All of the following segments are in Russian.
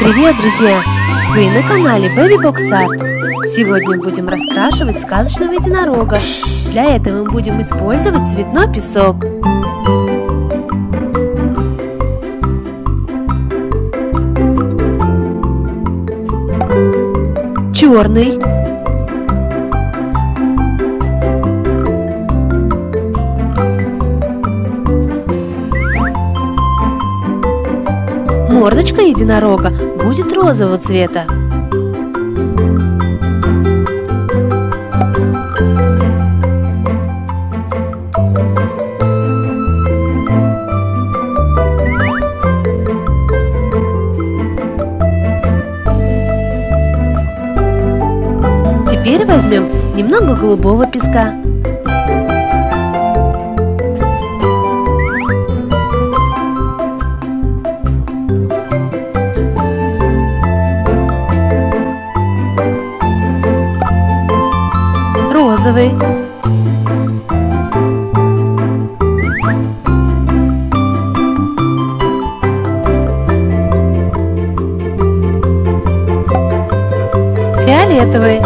Привет, друзья! Вы на канале Baby Box Art. Сегодня будем раскрашивать сказочного единорога. Для этого мы будем использовать цветной песок. Черный. Мордочка единорога будет розового цвета. Теперь возьмем немного голубого песка. Розовый. Фиолетовый.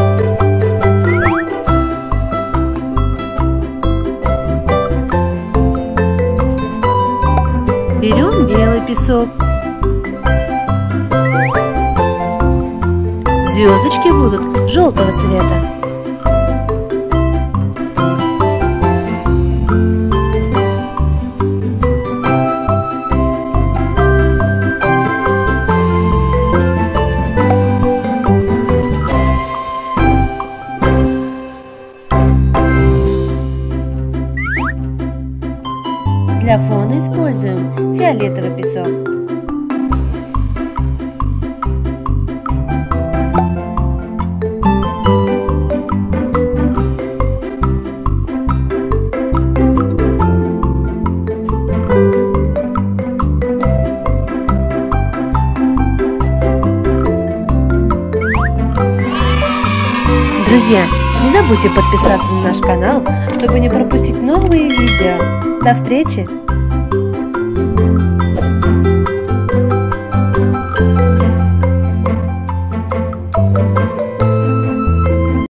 Берем белый песок. Звездочки будут желтого цвета. Для фона используем фиолетовый песок. Друзья, не забудьте подписаться на наш канал, чтобы не пропустить новые видео. До встречи!